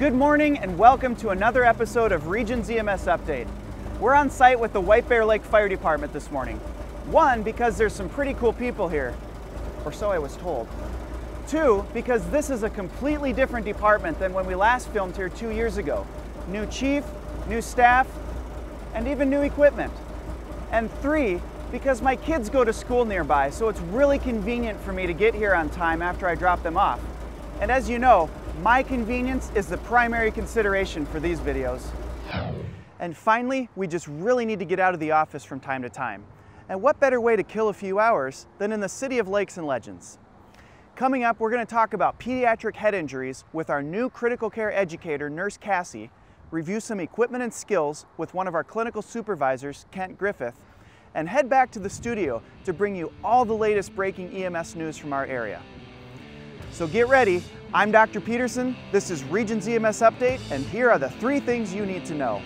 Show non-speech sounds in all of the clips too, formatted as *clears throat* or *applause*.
Good morning and welcome to another episode of Regions EMS Update. We're on site with the White Bear Lake Fire Department this morning. One, because there's some pretty cool people here, or so I was told. Two, because this is a completely different department than when we last filmed here two years ago. New chief, new staff, and even new equipment. And three, because my kids go to school nearby, so it's really convenient for me to get here on time after I drop them off. And as you know, my convenience is the primary consideration for these videos. And finally, we just really need to get out of the office from time to time. And what better way to kill a few hours than in the city of lakes and legends? Coming up, we're going to talk about pediatric head injuries with our new critical care educator, Nurse Cassie, review some equipment and skills with one of our clinical supervisors, Kent Griffith, and head back to the studio to bring you all the latest breaking EMS news from our area. So get ready. I'm Dr. Peterson. This is Regions EMS Update, and here are the three things you need to know.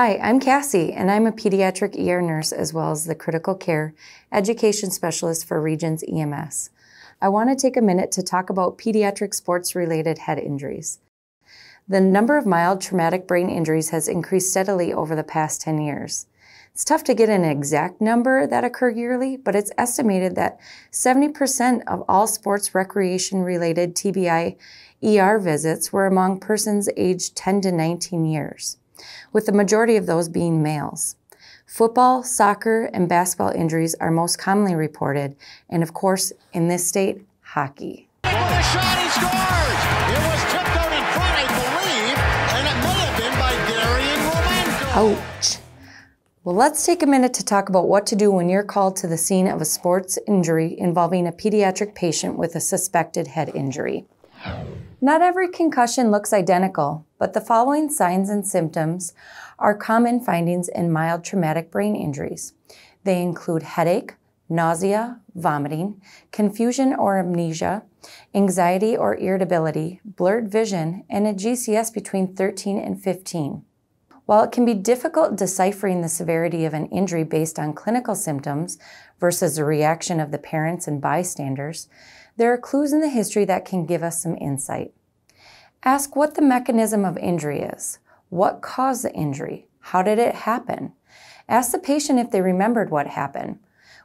Hi, I'm Cassie, and I'm a pediatric ER nurse as well as the critical care education specialist for Regions EMS. I want to take a minute to talk about pediatric sports related head injuries. The number of mild traumatic brain injuries has increased steadily over the past 10 years. It's tough to get an exact number that occur yearly, but it's estimated that 70% of all sports recreation related TBI ER visits were among persons aged 10 to 19 years with the majority of those being males. Football, soccer, and basketball injuries are most commonly reported, and of course, in this state, hockey. What a shot he scores! It was tipped out in front, I believe, and it may have been by Darian Romanko. Ouch. Well, let's take a minute to talk about what to do when you're called to the scene of a sports injury involving a pediatric patient with a suspected head injury. Not every concussion looks identical, but the following signs and symptoms are common findings in mild traumatic brain injuries. They include headache, nausea, vomiting, confusion or amnesia, anxiety or irritability, blurred vision, and a GCS between 13 and 15. While it can be difficult deciphering the severity of an injury based on clinical symptoms versus the reaction of the parents and bystanders, there are clues in the history that can give us some insight. Ask what the mechanism of injury is. What caused the injury? How did it happen? Ask the patient if they remembered what happened.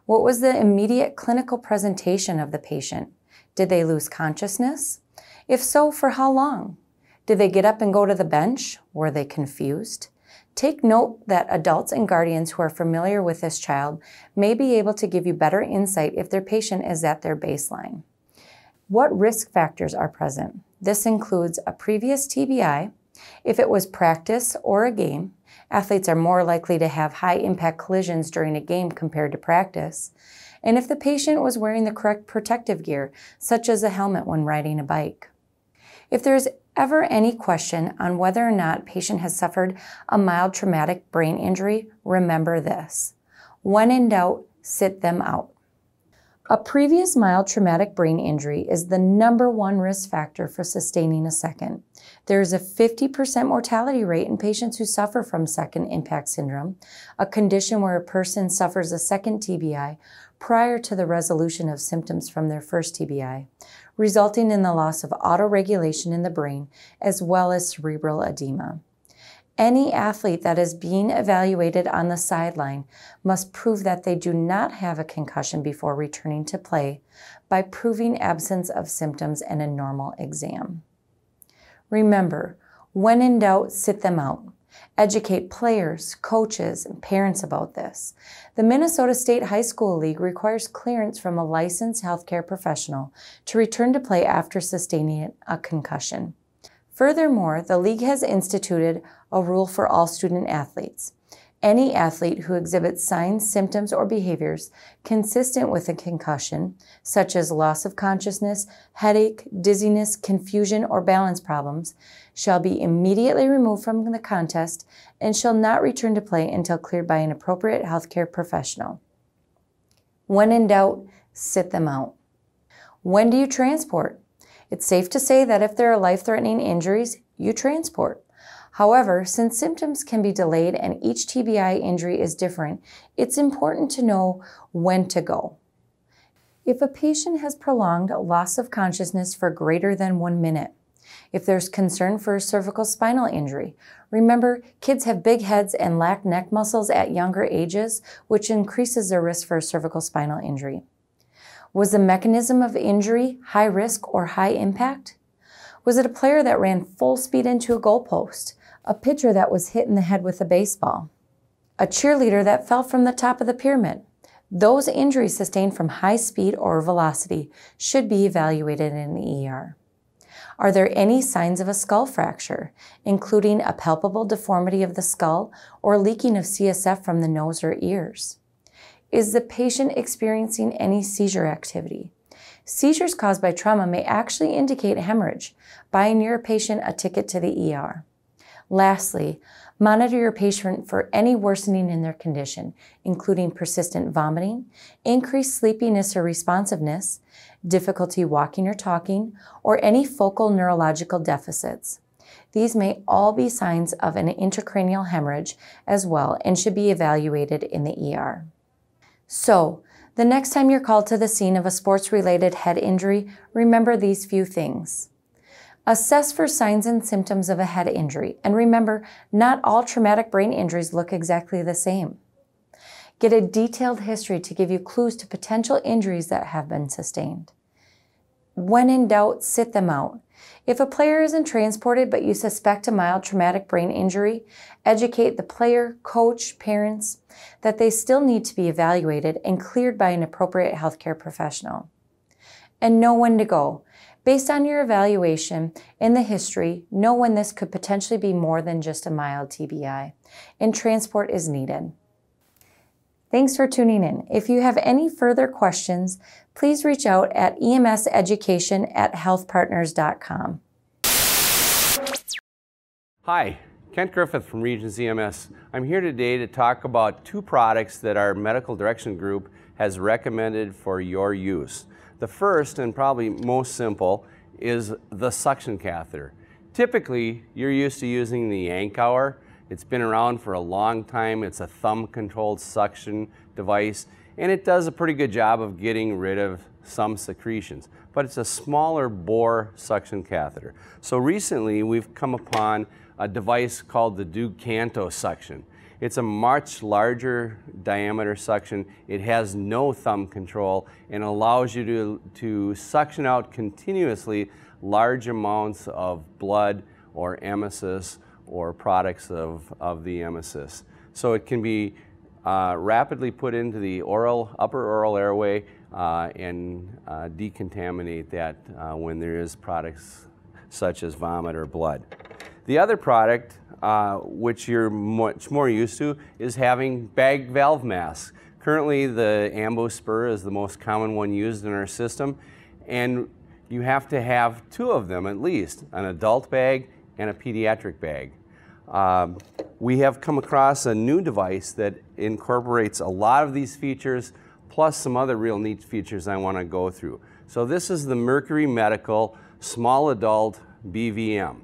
What was the immediate clinical presentation of the patient? Did they lose consciousness? If so, for how long? Did they get up and go to the bench? Were they confused? Take note that adults and guardians who are familiar with this child may be able to give you better insight if their patient is at their baseline. What risk factors are present? This includes a previous TBI. If it was practice or a game, athletes are more likely to have high impact collisions during a game compared to practice. And if the patient was wearing the correct protective gear, such as a helmet when riding a bike. If there's ever any question on whether or not patient has suffered a mild traumatic brain injury, remember this. When in doubt, sit them out. A previous mild traumatic brain injury is the number one risk factor for sustaining a second. There is a 50% mortality rate in patients who suffer from second impact syndrome, a condition where a person suffers a second TBI prior to the resolution of symptoms from their first TBI, resulting in the loss of autoregulation in the brain as well as cerebral edema. Any athlete that is being evaluated on the sideline must prove that they do not have a concussion before returning to play by proving absence of symptoms and a normal exam. Remember, when in doubt, sit them out. Educate players, coaches, and parents about this. The Minnesota State High School League requires clearance from a licensed healthcare professional to return to play after sustaining a concussion. Furthermore, the league has instituted a rule for all student athletes. Any athlete who exhibits signs, symptoms, or behaviors consistent with a concussion, such as loss of consciousness, headache, dizziness, confusion, or balance problems, shall be immediately removed from the contest and shall not return to play until cleared by an appropriate healthcare professional. When in doubt, sit them out. When do you transport? It's safe to say that if there are life threatening injuries, you transport. However, since symptoms can be delayed and each TBI injury is different, it's important to know when to go. If a patient has prolonged loss of consciousness for greater than one minute, if there's concern for a cervical spinal injury, remember kids have big heads and lack neck muscles at younger ages, which increases their risk for a cervical spinal injury. Was the mechanism of injury high risk or high impact? Was it a player that ran full speed into a goalpost? A pitcher that was hit in the head with a baseball, a cheerleader that fell from the top of the pyramid. Those injuries sustained from high speed or velocity should be evaluated in the ER. Are there any signs of a skull fracture, including a palpable deformity of the skull or leaking of CSF from the nose or ears? Is the patient experiencing any seizure activity? Seizures caused by trauma may actually indicate hemorrhage. Buying your patient a ticket to the ER. Lastly, monitor your patient for any worsening in their condition, including persistent vomiting, increased sleepiness or responsiveness, difficulty walking or talking, or any focal neurological deficits. These may all be signs of an intracranial hemorrhage as well and should be evaluated in the ER. So, the next time you're called to the scene of a sports related head injury, remember these few things. Assess for signs and symptoms of a head injury, and remember, not all traumatic brain injuries look exactly the same. Get a detailed history to give you clues to potential injuries that have been sustained. When in doubt, sit them out. If a player isn't transported but you suspect a mild traumatic brain injury, educate the player, coach, parents that they still need to be evaluated and cleared by an appropriate healthcare professional. And know when to go. Based on your evaluation in the history, know when this could potentially be more than just a mild TBI, and transport is needed. Thanks for tuning in. If you have any further questions, please reach out at emseducation at healthpartners.com. Hi, Kent Griffith from Regions EMS. I'm here today to talk about two products that our medical direction group has recommended for your use. The first and probably most simple is the suction catheter. Typically, you're used to using the Yankauer. It's been around for a long time. It's a thumb controlled suction device and it does a pretty good job of getting rid of some secretions, but it's a smaller bore suction catheter. So recently we've come upon a device called the Ducanto suction. It's a much larger diameter suction. It has no thumb control and allows you to, to suction out continuously large amounts of blood or emesis or products of, of the emesis. So it can be uh, rapidly put into the oral, upper oral airway uh, and uh, decontaminate that uh, when there is products such as vomit or blood. The other product uh, which you're much more used to, is having bag valve masks. Currently, the Ambu Spur is the most common one used in our system, and you have to have two of them at least, an adult bag and a pediatric bag. Um, we have come across a new device that incorporates a lot of these features, plus some other real neat features I want to go through. So this is the Mercury Medical Small Adult BVM.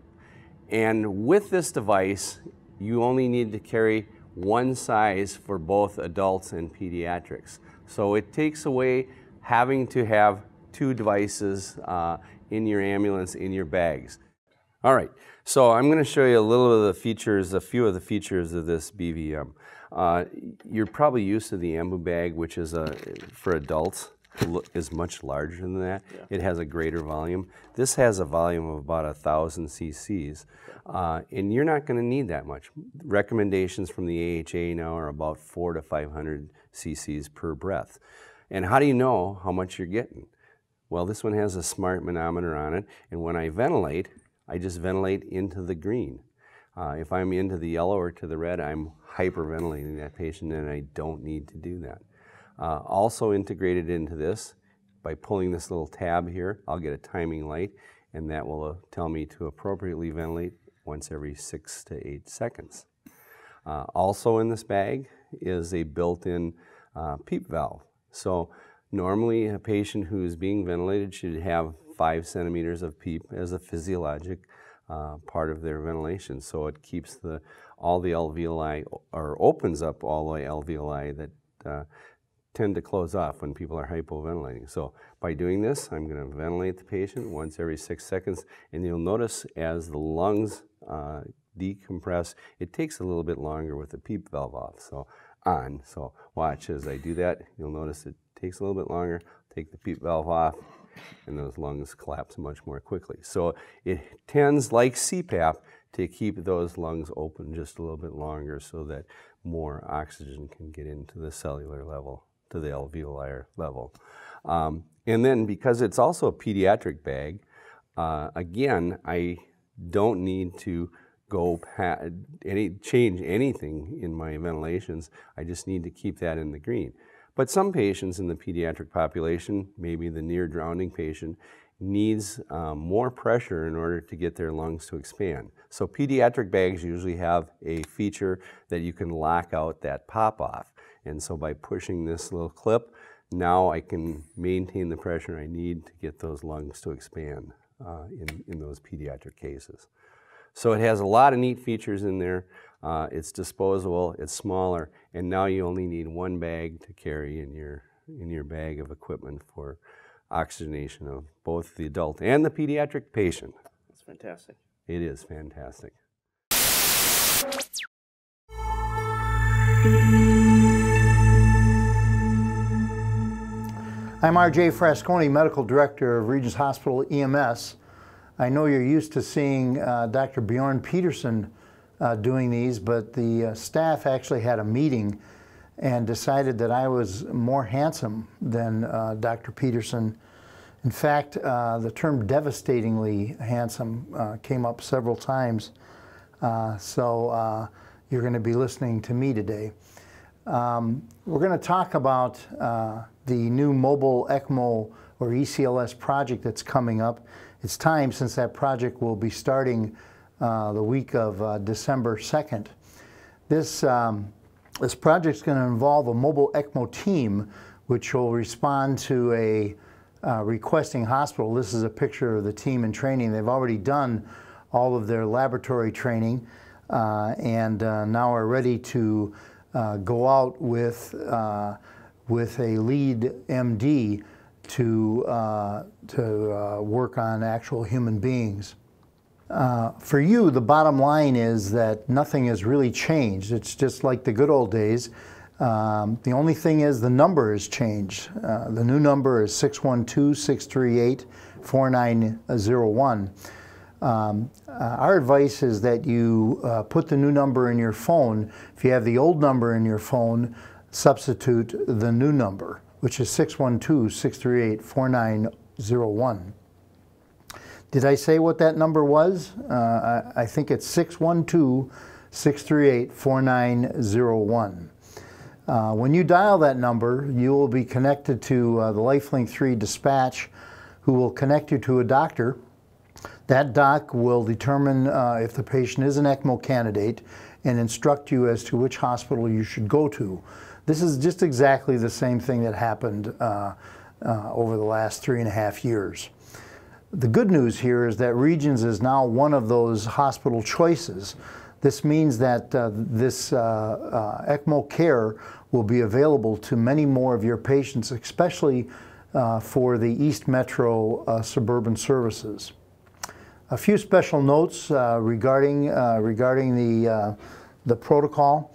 And with this device, you only need to carry one size for both adults and pediatrics. So it takes away having to have two devices uh, in your ambulance, in your bags. All right, so I'm going to show you a little of the features, a few of the features of this BVM. Uh, you're probably used to the Ambu bag, which is a, for adults is much larger than that. Yeah. It has a greater volume. This has a volume of about a thousand cc's, uh, and you're not going to need that much. Recommendations from the AHA now are about four to 500 cc's per breath. And how do you know how much you're getting? Well, this one has a smart manometer on it, and when I ventilate, I just ventilate into the green. Uh, if I'm into the yellow or to the red, I'm hyperventilating that patient and I don't need to do that. Uh, also integrated into this, by pulling this little tab here, I'll get a timing light and that will uh, tell me to appropriately ventilate once every six to eight seconds. Uh, also in this bag is a built-in uh, PEEP valve. So normally a patient who is being ventilated should have five centimeters of PEEP as a physiologic uh, part of their ventilation. So it keeps the, all the alveoli, or opens up all the alveoli that uh, tend to close off when people are hypoventilating. So by doing this, I'm going to ventilate the patient once every six seconds, and you'll notice as the lungs uh, decompress, it takes a little bit longer with the PEEP valve off, so on. So watch as I do that. You'll notice it takes a little bit longer. Take the PEEP valve off, and those lungs collapse much more quickly. So it tends, like CPAP, to keep those lungs open just a little bit longer so that more oxygen can get into the cellular level, to the alveolar level. Um, and then because it's also a pediatric bag, uh, again, I don't need to go any change anything in my ventilations. I just need to keep that in the green. But some patients in the pediatric population, maybe the near drowning patient, needs um, more pressure in order to get their lungs to expand. So pediatric bags usually have a feature that you can lock out that pop off. And so by pushing this little clip, now I can maintain the pressure I need to get those lungs to expand uh, in, in those pediatric cases. So it has a lot of neat features in there. Uh, it's disposable, it's smaller, and now you only need one bag to carry in your, in your bag of equipment for oxygenation of both the adult and the pediatric patient. That's fantastic. It is fantastic. I'm RJ Frascone, Medical Director of Regions Hospital EMS. I know you're used to seeing uh, Dr. Bjorn Peterson uh, doing these, but the uh, staff actually had a meeting and decided that I was more handsome than uh, Dr. Peterson. In fact, uh, the term devastatingly handsome uh, came up several times. so you're going to be listening to me today. Um, we're going to talk about the new mobile ECMO or ECLS project that's coming up. It's time since that project will be starting uh, the week of uh, December 2nd. This, um, this project is going to involve a mobile ECMO team which will respond to a uh, requesting hospital. This is a picture of the team in training. They've already done all of their laboratory training uh, and uh, now are ready to uh, go out with with a lead MD to, uh, to uh, work on actual human beings. Uh, for you, the bottom line is that nothing has really changed. It's just like the good old days. Um, the only thing is the number has changed. Uh, the new number is 612-638-4901. Um, uh, our advice is that you uh, put the new number in your phone. If you have the old number in your phone, substitute the new number, which is 612-638-4901. Did I say what that number was? Uh, I, I, think it's 612-638-4901. Uh, when you dial that number, you will be connected to uh, the LifeLink 3 dispatch who will connect you to a doctor. That doc will determine uh, if the patient is an ECMO candidate and instruct you as to which hospital you should go to. This is just exactly the same thing that happened uh, uh, over the last three and a half years. The good news here is that Regions is now one of those hospital choices. This means that uh, this uh, uh, ECMO care will be available to many more of your patients, especially uh, for the East Metro suburban services. A few special notes regarding, regarding the, the protocol.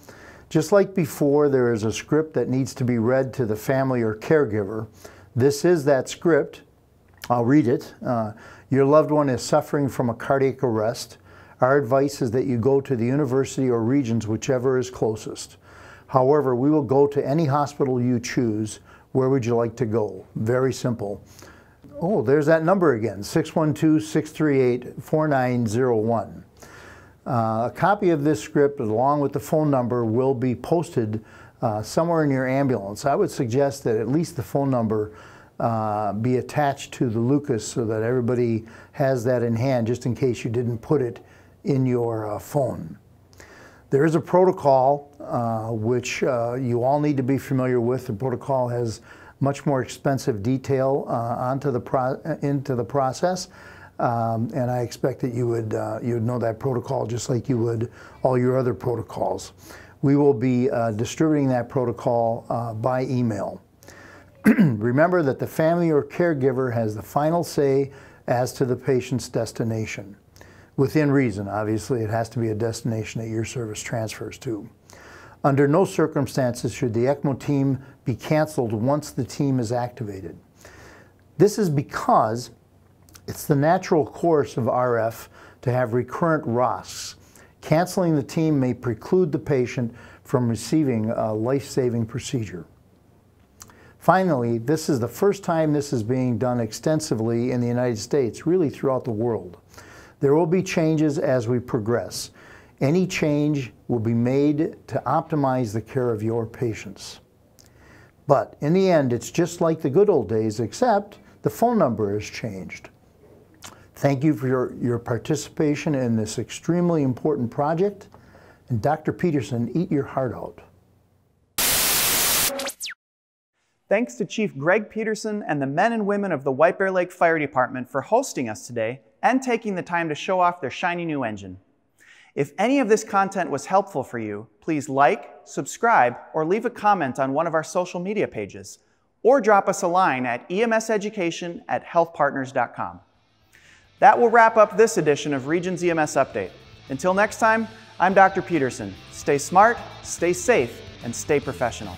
Just like before, there is a script that needs to be read to the family or caregiver. This is that script. I'll read it. Uh, your loved one is suffering from a cardiac arrest. Our advice is that you go to the university or regions, whichever is closest. However, we will go to any hospital you choose. Where would you like to go? Very simple. Oh, there's that number again 612 638 4901. Uh, a copy of this script, along with the phone number, will be posted uh, somewhere in your ambulance. I would suggest that at least the phone number uh, be attached to the Lucas so that everybody has that in hand just in case you didn't put it in your uh, phone. There is a protocol uh, which uh, you all need to be familiar with. The protocol has much more expensive detail onto the into the process. Um, and I expect that you would, uh, you would know that protocol just like you would all your other protocols. We will be uh, distributing that protocol uh, by email. *clears throat* Remember that the family or caregiver has the final say as to the patient's destination. Within reason, obviously, it has to be a destination that your service transfers to. Under no circumstances should the ECMO team be canceled once the team is activated. This is because it's the natural course of VF to have recurrent ROSCs. Canceling the team may preclude the patient from receiving a life-saving procedure. Finally, this is the first time this is being done extensively in the United States, really throughout the world. There will be changes as we progress. Any change will be made to optimize the care of your patients. But in the end, it's just like the good old days, except the phone number has changed. Thank you for your, your participation in this extremely important project. And Dr. Peterson, eat your heart out. Thanks to Chief Greg Peterson and the men and women of the White Bear Lake Fire Department for hosting us today and taking the time to show off their shiny new engine. If any of this content was helpful for you, please like, subscribe, or leave a comment on one of our social media pages, or drop us a line at emseducation at healthpartners.com. That will wrap up this edition of Regions EMS Update. Until next time, I'm Dr. Peterson. Stay smart, stay safe, and stay professional.